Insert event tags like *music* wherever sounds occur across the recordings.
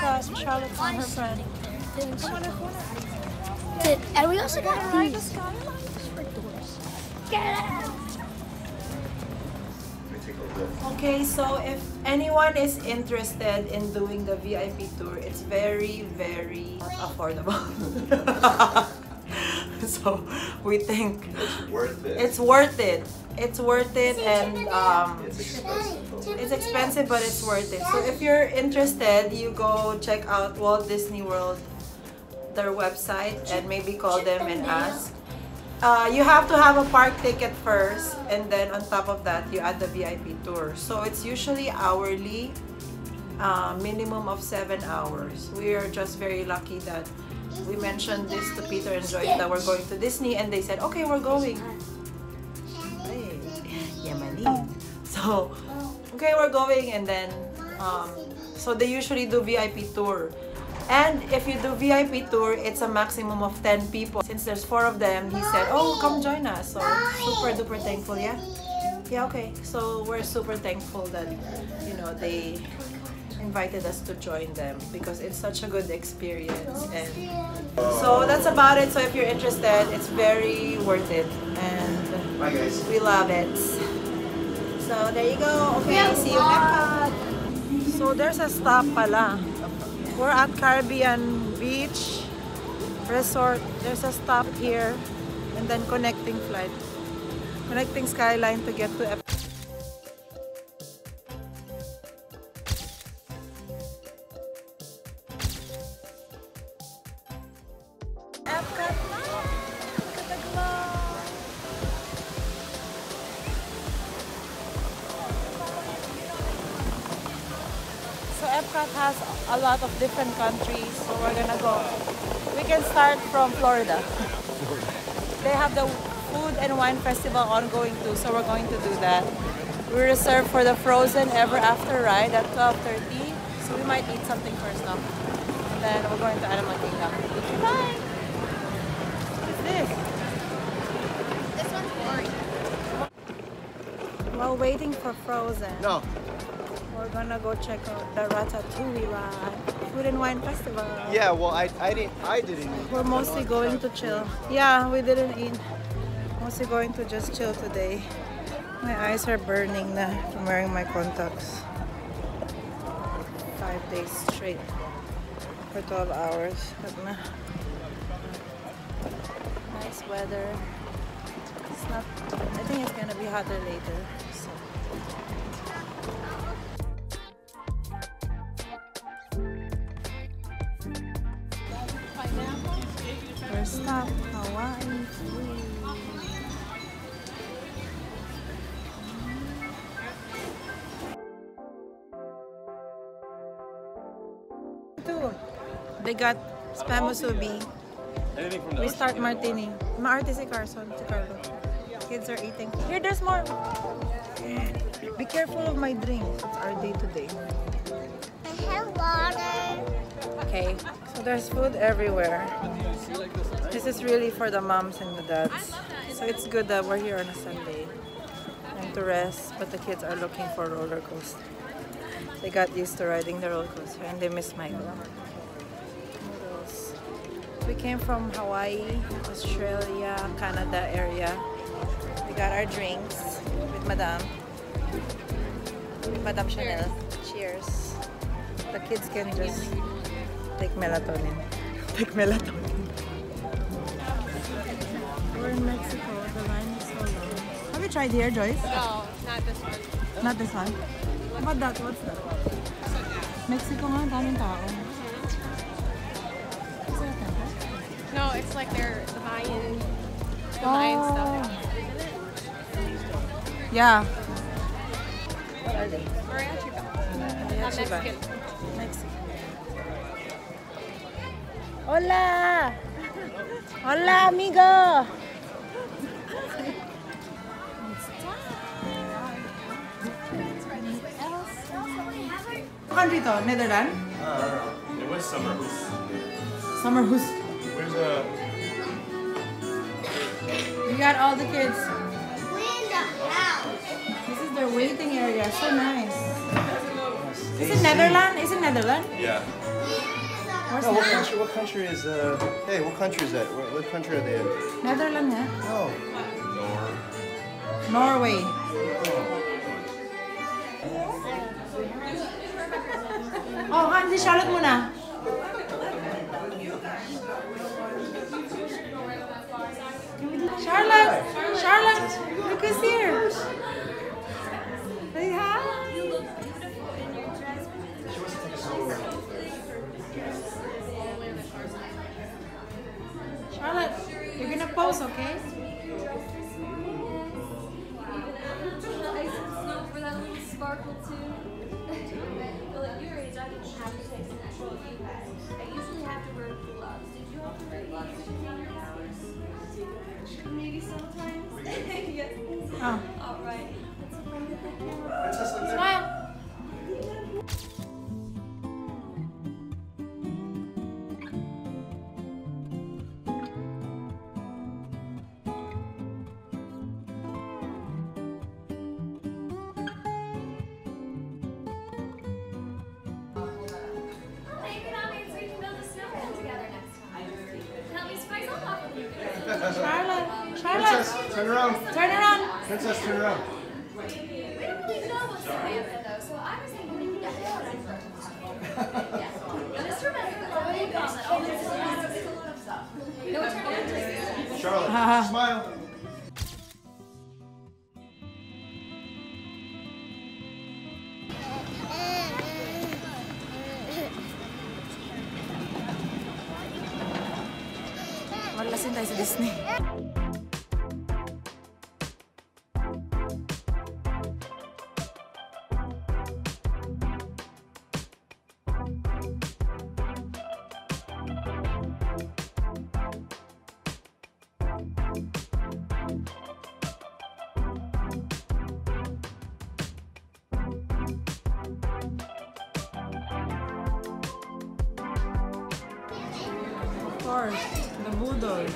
We're riding the Skyliner to Epcot. Charlotte and her friend. Come on, come on. And we also got Ride the these. Skyliner. Get out. Okay, so if anyone is interested in doing the VIP tour, it's very, very affordable. *laughs* *laughs* so we think It's worth it. it's worth it. It's worth it, and um, It's expensive. it's expensive, but it's worth it. So if you're interested, you go check out Walt Disney World, their website, and maybe call them and ask. Uh, you have to have a park ticket first, and then on top of that, you add the VIP tour. So it's usually hourly, uh, minimum of seven hours. We are just very lucky that we mentioned this to Peter and Joyce that we're going to Disney, and they said, okay, we're going. Hey, Yamali. So, okay, we're going, and then, um, so they usually do VIP tour. And if you do VIP tour, it's a maximum of 10 people. Since there's four of them, he said, oh, come join us. So, super duper thankful, yeah? Yeah, okay. So, we're super thankful that, you know, they invited us to join them because it's such a good experience. And so, that's about it. So, if you're interested, it's very worth it. And Bye guys. we love it. So, there you go. Okay, see you next So, there's a stop pala. We're at Caribbean Beach Resort. There's a stop here. And then connecting flight. Connecting skyline to get to Ep- lot of different countries, so we're gonna go. We can start from Florida. They have the food and wine festival ongoing too, so we're going to do that. We reserved for the Frozen Ever After ride at 12:30, so we might eat something first now. And then we're going to Kingdom. Bye. What's this? This one's boring. While waiting for Frozen. No. We're gonna go check out the Ratatouille ride. Food and Wine Festival. Yeah, well, I, I didn't, I didn't. eat. We're mostly going to chill. Yeah, we didn't eat. Mostly going to just chill today. My eyes are burning na from wearing my contacts. Five days straight for 12 hours. Nice weather. It's not. I think it's gonna be hotter later. So. First stop, Hawaii. Two. They got spam musubi. We start martini. Maarte si Carson, si Carlo. Kids are eating. Here, there's more. Be careful of my drinks. It's our day today. I have water. Okay, so there's food everywhere. This is really for the moms and the dads. So it's good that we're here on a Sunday. Time to rest, but the kids are looking for roller coaster. They got used to riding the roller coaster and they miss Michael. We came from Hawaii, Australia, Canada area. We got our drinks with Madame. Madame Chanel. Cheers. The kids can just take melatonin. Take melatonin. We're in Mexico. The line is so long. Have you tried here, Joyce? No, not this one. Not this one. How about that? What's that? Mexico nga, daming tao. Is that a temple? No, it's like their the Mayan, the Mayan Oh. stuff. Yeah. What are they? Mariachi bell. Not Mariachi band. Mexican. Mexico. Hola! Hola, amigo! Country to? Netherlands? It was summer. Summer who's? Where's uh We got all the kids. We're in the house. This is their waiting area. So nice. Is it Netherlands? Is it Netherlands? Yeah. Where's No, what Netherlands? country? What country is uh? Hey, what country is that? What, what country are they in? Netherlands, yeah. No. Nor. Norway. Oh, Han, si Charlotte muna. Charlotte! Charlotte! Look who's here! Say hi! Charlotte, you're gonna pose, okay? Ice and snow for that little sparkle too. well, at your age, I didn't have to take control you guys. *laughs* I usually have to wear gloves. Did you have to wear gloves to your hours? Maybe sometimes. *laughs* yes. Oh. All right. Charlotte! Charlotte! Princess, turn around. Turn around! Princess, turn around. We don't really know what snowman did though, so I was thinking we could get the order first. Yeah. Just remember that the whole gauntlet always has a lot of stuff. No turn Charlotte, uh-huh. smile. Course, the Boodle.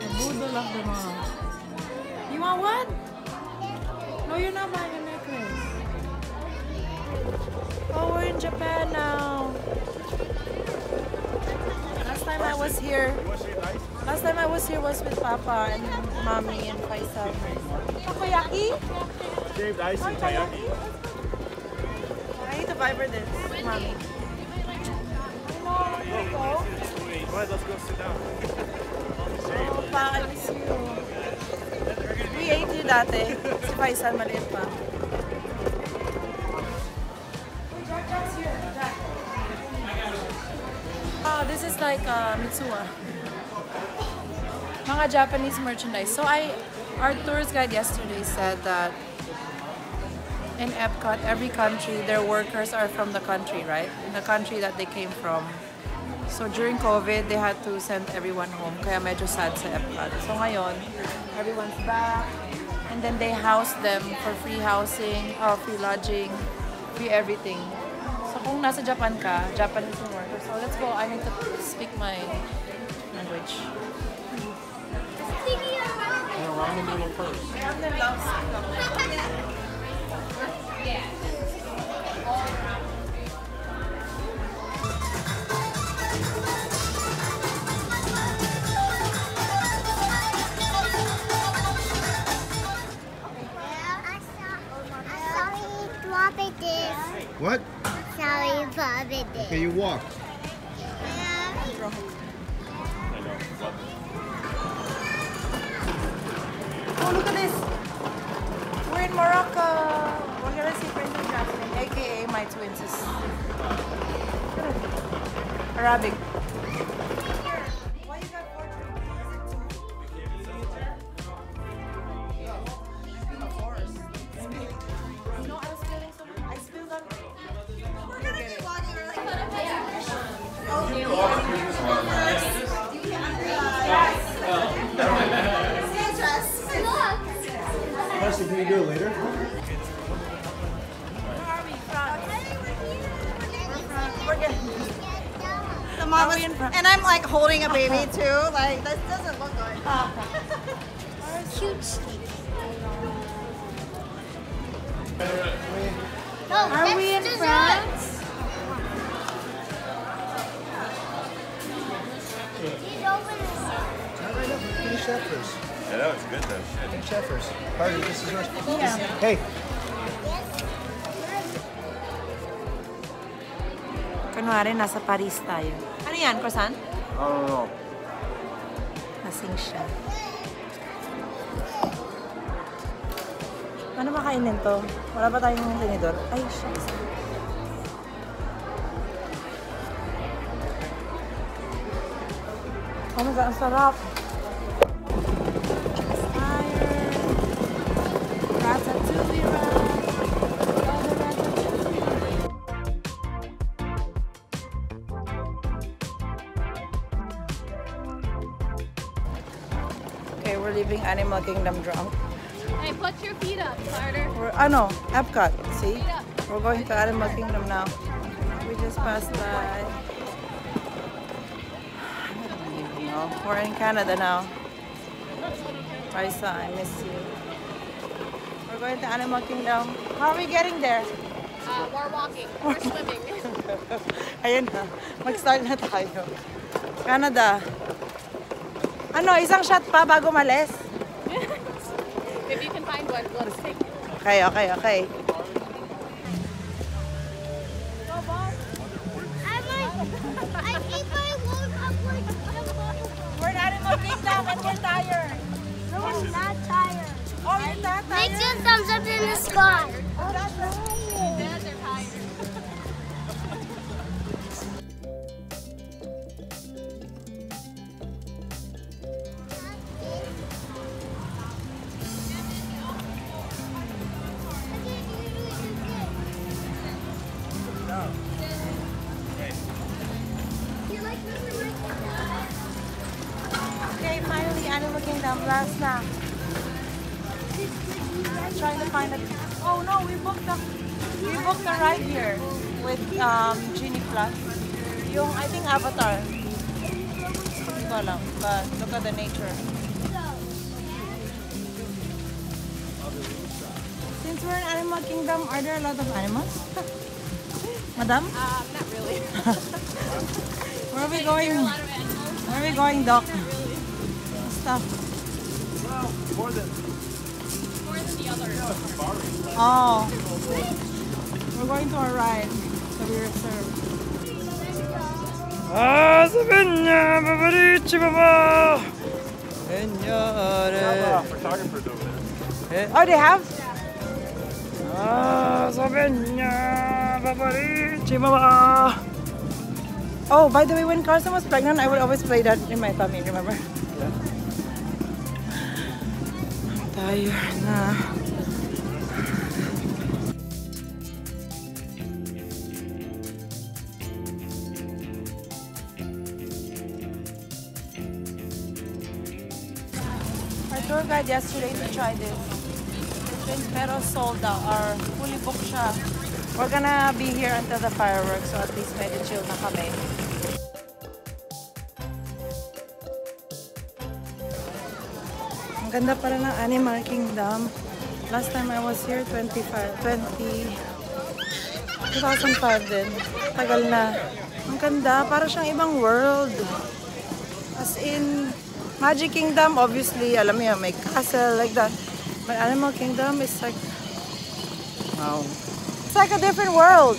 The Boodle of them all. You want what? No, you're not buying a necklace. Oh, we're in Japan now. Last time I was here, last time I was here was with Papa and Mommy and Faisal. Takoyaki? Shaved ice and taiyaki. I need to buy for this, Mommy. Go let's go sit down. Oh, pa, I miss you. We ate you dati. Si Faisal maliit pa. Oh, this is like uh, Mitsuwa. Mga Japanese merchandise. So I, our tourist guide yesterday said that in Epcot, every country, their workers are from the country, right? In the country that they came from. So during COVID, they had to send everyone home. Kaya medyo sad sa Epcot. So ngayon, everyone's back. And then they house them for free housing, or free lodging, free everything. So kung nasa Japan ka, Japanese yung worker. So let's go. I need to speak my language. Ramen loves I drop it this. What? Saw you drop it. Okay, you walk. Oh, look at this. We're in Morocco. We're gonna see Princess Jasmine, aka my twin sister. Arabic. Preston, can you do it later? Where are We're here. We're getting. The mom was, and I'm like holding a baby too. Like this doesn't look good. Cute. Are we in France? Finish that first. Yeah, that was good though. Shit. That first. Carter, this is yours. Hey, Kunwari, nasa Paris tayo. Ano yan, croissant? I don't know. Lasing siya. Ano makainin to? Wala ba tayong tinidor? Ay, shucks. Oh my God, ang sarap. Animal Kingdom drunk. Hey, put your feet up, Carter. We're, ano, Epcot, see? We're going to Animal Kingdom now. We just passed by. I don't even know. We're in Canada now. Raisa, I miss you. We're going to Animal Kingdom. How are we getting there? Uh, we're walking. We're swimming. *laughs* Ayun na. Mag-start na tayo. Canada. Ano, isang shot pa bago malis? Okay, okay, okay. I'm like, I think I woke up like a bottle. We're in Animal Kingdom we're tired. No, I'm not tired. Oh, you're not Make tired? two thumbs up in the sky. Think, Avatar. Hindi ko alam, but look at the nature. Since we're in Animal Kingdom, are there a lot of animals? *laughs* Madam? Um, not really. *laughs* Where are we going? Where are we going, Doc? Stuff. More than More than the others. Oh. We're going to a ride that we reserved. Oh, they have? Ah! Oh, by the way, when Carson was pregnant, I would always play that in my tummy, remember? Tired na. Our tour guide yesterday to try this. It's pero sold out or fully booked siya. We're gonna be here until the fireworks so at least medyo chill na kami. Ang ganda pala ng Animal Kingdom. Last time I was here, 25, 20, 2005 din. Tagal na. Ang ganda, para siyang ibang world. As in, Magic Kingdom, obviously, alam mo yun, may castle, like that. But Animal Kingdom is like, wow. It's like a different world.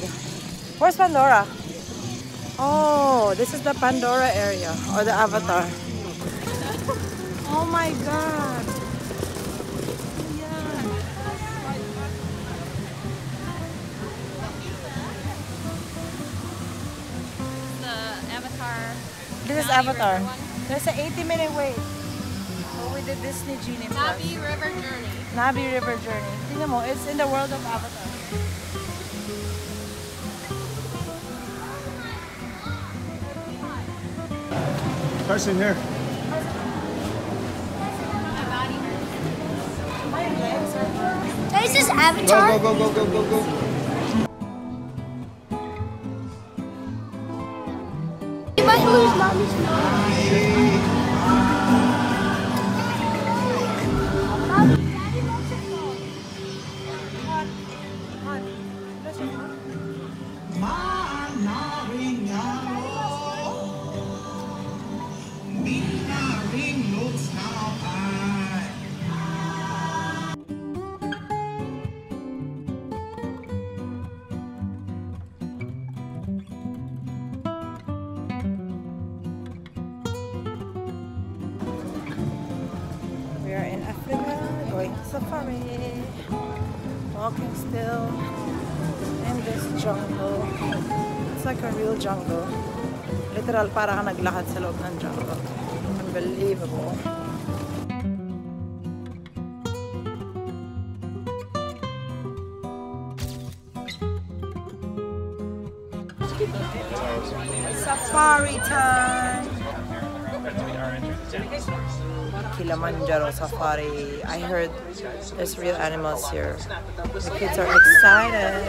Where's Pandora? Oh, this is the Pandora area, or the Avatar. *laughs* Oh my God. Ayan. The Avatar. This is Navi Avatar. River. There's an 80 minute wait. Oh, we did Disney Genie Plus. Navi River Journey. Navi River Journey. Tingnan mo, it's in the world of Avatar. Carson, here. This is Avatar. go, go, go, go, go, go. You might lose mommy's phone. Jungle. Literal, para ka naglakad sa loob ng jungle. Unbelievable. Safari time! Kilimanjaro Safari. I heard there's real animals here. The kids are excited.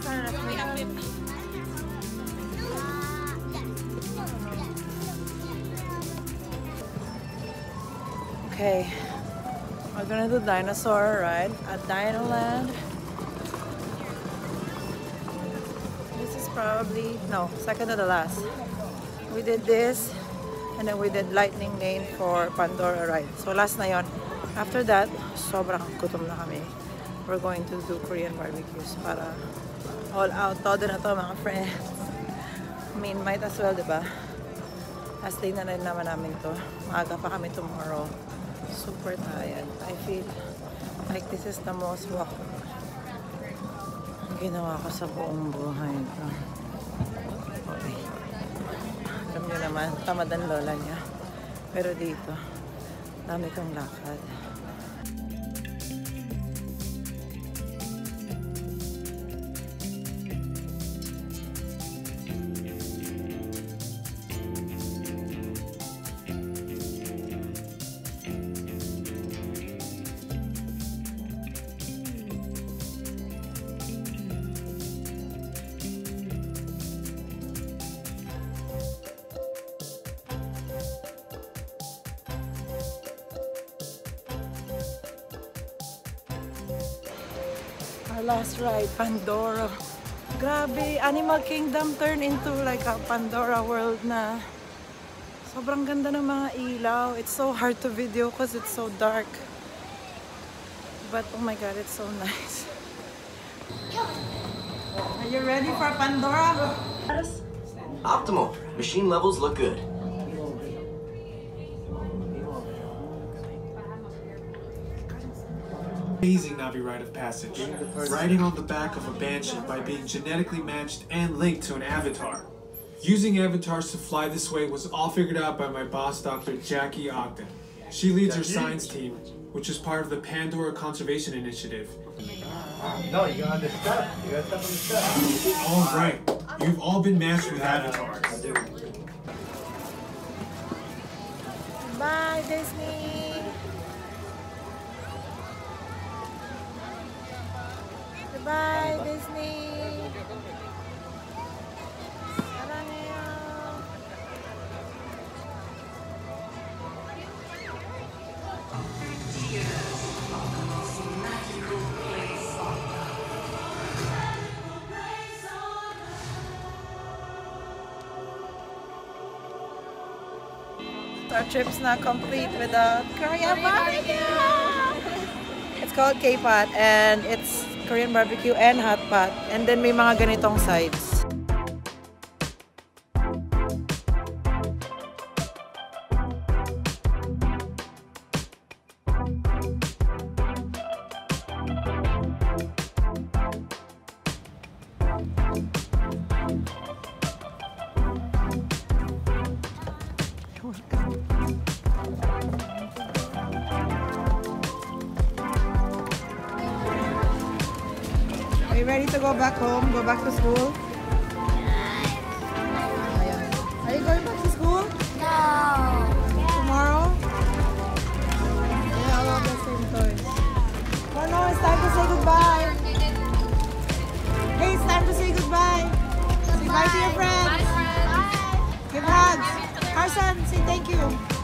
Okay, we're gonna do dinosaur ride at Dinoland. This is probably, no, second to the last. We did this, and then we did lightning lane for Pandora ride. So last na yon. After that, sobrang gutom na kami. We're going to do Korean barbecues para all out. Todo na to mga friends. I mean, might as well, di ba? Last day na rin naman namin to. Maaga pa kami tomorrow. Super tired. I feel like this is the most walk ginawa ko sa buong buhay ko. Okay. Alam niyo naman, tamad ang lola niya. Pero dito, dami kong lakad. Last ride, Pandora. Grabe, Animal Kingdom turned into like a Pandora world na sobrang ganda ng mga ilaw. It's so hard to video because it's so dark. But oh my god, it's so nice. Are you ready for Pandora? Optimal. Machine levels look good. Amazing Navi rite of passage. Riding on the back of a banshee by being genetically matched and linked to an avatar. Using avatars to fly this way was all figured out by my boss, Dr. Jackie Ogden. She leads our science team, which is part of the Pandora Conservation Initiative. No, you got the stuff. You got stuff on the stuff. All right, you've all been matched with avatars. Bye, Disney! Goodbye, Disney. Our trip's not complete without Korea barbecue. It's called K-pot and it's Korean barbecue and hot pot. And then may mga ganitong sides. Go back home? Go back to school? Are you going back to school? No. Tomorrow? Yeah, I love the same toys. Oh no, it's time to say goodbye. Hey, it's time to say goodbye. Say bye to your friends. Bye. Give hugs. Carson, say thank you.